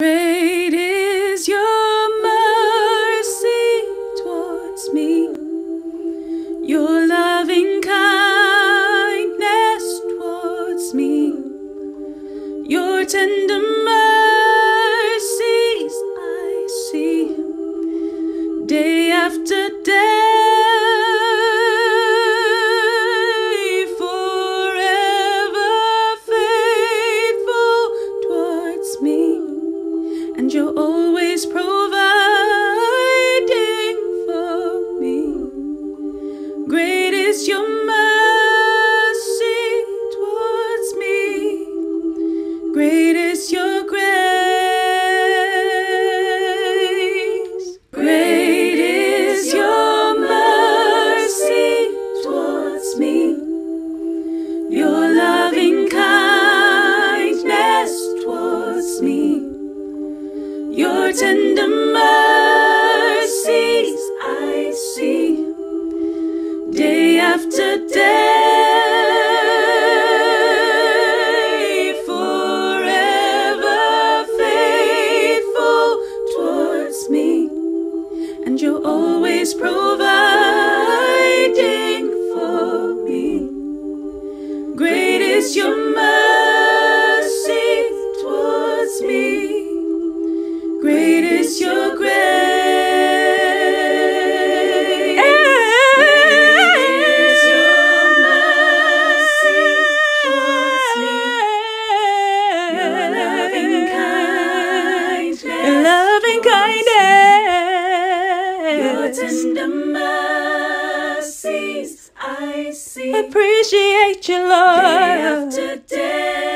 Great is your mercy towards me, your loving kindness towards me, your tender mercies I see day after day. Great is your mercy towards me, great is your grace. Great is your mercy towards me, your loving kindness towards me. Your tender mercies you're always providing for me. Great is your mercy tender mercies I see Appreciate you, day Lord. after day.